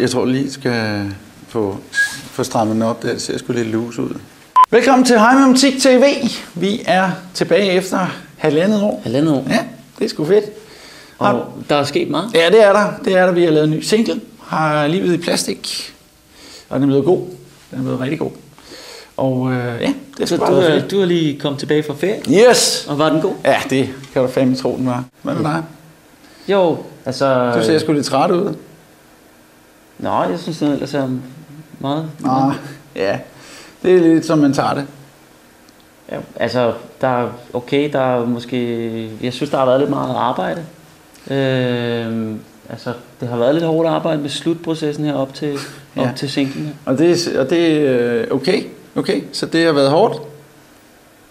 jeg tror lige skal få, få strammet den op. Det ser sgu lidt loose ud. Velkommen til Heimatik TV. Vi er tilbage efter halvandet år. Halvandet år. Ja, det er sgu fedt. Og der er sket meget. Ja, det er der. Det er der. Vi har lavet en ny single. Har livet i plastik. Og den er blevet god. Den er blevet rigtig god. Og øh, ja, det er Så du, er, du er lige kommet tilbage fra ferie, Yes! og var den god? Ja, det kan du fandme tro, den var. Hvad med dig? Jo, altså... Du ser sgu lidt træt ud. Nå, jeg synes, den ellers er meget... Nå, ja. Det er lidt som man tager det. Ja, altså, der er okay, der er måske... Jeg synes, der har været lidt meget arbejde. Øh, altså, det har været lidt hårdt arbejde med slutprocessen her op til, op Ja. til singlen. Og det, er- og det er øh, okay. Okay, så det har været hårdt.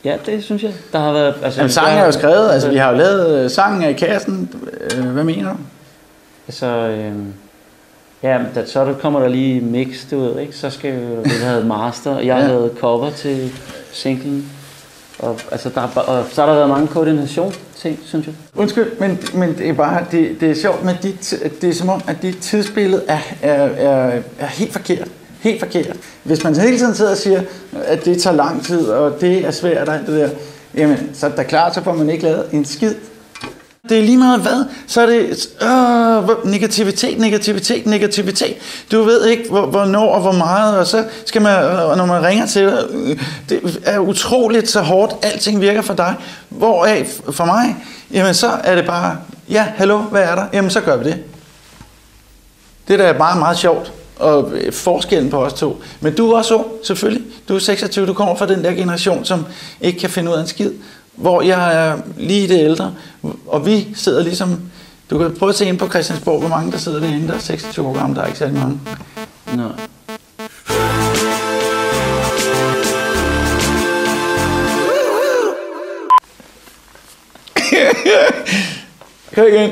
Ja, det synes jeg. Der har været... Altså, Jamen, sangen er jo skrevet, altså vi har jo lavet øh, sangen i kassen. Øh, hvad mener du? Altså, øh, ja, da, så der, kommer der lige mix, du ved, ikke? Så skal vi have master, og jeg Ja. lavet cover til singlen. Og, altså, der, er og så har der været mange koordination ting, synes jeg. Undskyld, men, men det er bare, det, det er sjovt med dit, det er som om, at dit tidsbillede er, er, er, er helt forkert. Helt forkert. Hvis man hele tiden sidder og siger, at det tager lang tid, og det er svært og alt det der, jamen, så er det klart, så får man ikke lavet en skid. Det er lige meget hvad, så er det øh, negativitet, negativitet, negativitet. Du ved ikke, hvor, hvornår og hvor meget, og så skal man, øh, når man ringer til dig, øh, det er utroligt så hårdt, alting virker for dig. Hvoraf for mig, jamen så er det bare, ja, hallo, hvad er der? Jamen så gør vi det. Det der er da meget, meget sjovt. Og øh, forskellen på os to. Men du er også ung, selvfølgelig. Du er 26, du kommer fra den der generation, som ikke kan finde ud af en skid. Hvor jeg er lige det ældre. Og vi sidder ligesom... Du kan prøve at se ind på Christiansborg, hvor mange der sidder derinde, der er 26 år gamle. Der er ikke særlig mange. Nå. Kør igen.